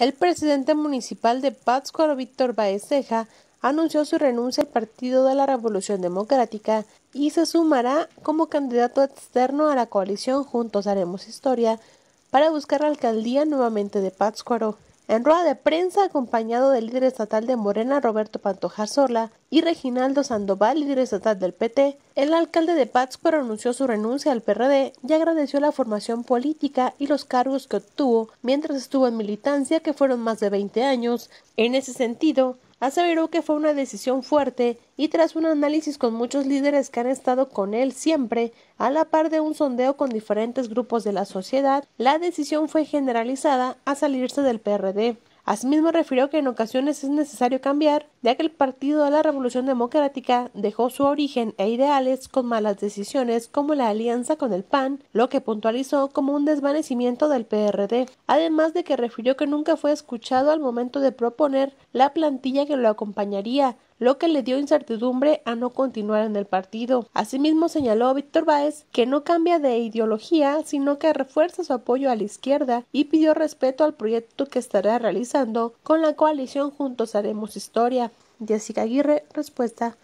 El presidente municipal de Pátzcuaro, Víctor Baeceja, anunció su renuncia al Partido de la Revolución Democrática y se sumará como candidato externo a la coalición Juntos Haremos Historia para buscar la alcaldía nuevamente de Pátzcuaro. En rueda de prensa, acompañado del líder estatal de Morena, Roberto Pantoja Sola, y Reginaldo Sandoval, líder estatal del PT, el alcalde de Pátzcuaro anunció su renuncia al PRD y agradeció la formación política y los cargos que obtuvo mientras estuvo en militancia, que fueron más de 20 años. En ese sentido, aseveró que fue una decisión fuerte y tras un análisis con muchos líderes que han estado con él siempre, a la par de un sondeo con diferentes grupos de la sociedad, la decisión fue generalizada a salirse del PRD. Asimismo refirió que en ocasiones es necesario cambiar, ya que el Partido de la Revolución Democrática dejó su origen e ideales con malas decisiones como la alianza con el PAN, lo que puntualizó como un desvanecimiento del PRD, además de que refirió que nunca fue escuchado al momento de proponer la plantilla que lo acompañaría, lo que le dio incertidumbre a no continuar en el partido. Asimismo señaló Víctor Báez que no cambia de ideología, sino que refuerza su apoyo a la izquierda y pidió respeto al proyecto que estará realizando con la coalición Juntos Haremos Historia. Jessica Aguirre, respuesta